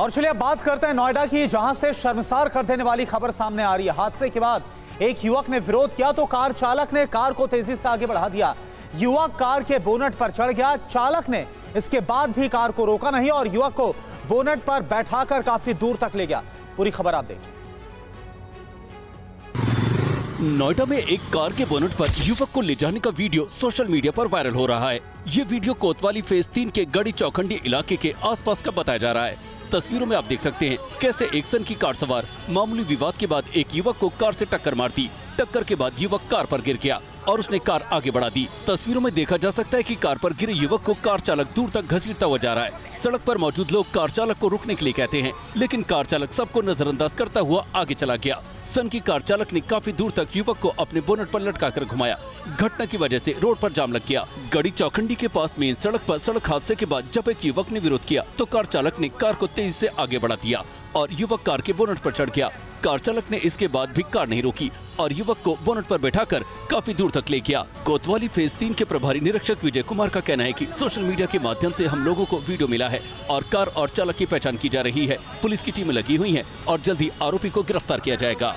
और चलिए अब बात करते हैं नोएडा की, जहाँ से शर्मसार कर देने वाली खबर सामने आ रही है। हादसे के बाद एक युवक ने विरोध किया तो कार चालक ने कार को तेज़ी से आगे बढ़ा दिया। युवक कार के बोनट पर चढ़ गया। चालक ने इसके बाद भी कार को रोका नहीं और युवक को बोनट पर बैठाकर काफ़ी दूर तक ले गया। पूरी खबर आप देखिए नोएडा में एक कार के बोनट पर युवक को ले जाने का वीडियो सोशल मीडिया पर वायरल हो रहा है। ये वीडियो कोतवाली फ़ेज़ तीन के गड़ी चौखंडी इलाके के आसपास का बताया जा रहा है। तस्वीरों में आप देख सकते हैं कैसे एक्सन सन की कार सवार मामूली विवाद के बाद एक युवक को कार से टक्कर मारती टक्कर के बाद युवक कार पर गिर गया। और उसने कार आगे बढ़ा दी। तस्वीरों में देखा जा सकता है कि कार पर गिरे युवक को कार चालक दूर तक घसीटता हुआ जा रहा है। सड़क पर मौजूद लोग कार चालक को रुकने के लिए कहते हैं, लेकिन कार चालक सबको नजरअंदाज करता हुआ आगे चला गया। सन की कार चालक ने काफ़ी दूर तक युवक को अपने बोनट पर लटका कर घुमाया। घटना की वजह से रोड पर जाम लग गया। गड़ी चौखंडी के पास मेन सड़क पर सड़क हादसे के बाद जब एक युवक ने विरोध किया तो कार चालक ने कार को तेज़ी से आगे बढ़ा दिया और युवक कार के बोनट पर चढ़ गया। कार चालक ने इसके बाद भी कार नहीं रोकी और युवक को बोनट पर बैठाकर काफ़ी दूर तक ले गया। कोतवाली फ़ेज़ तीन के प्रभारी निरीक्षक विजय कुमार का कहना है कि सोशल मीडिया के माध्यम से हम लोगों को वीडियो मिला है और कार और चालक की पहचान की जा रही है। पुलिस की टीम लगी हुई है और जल्द ही आरोपी को गिरफ़्तार किया जाएगा।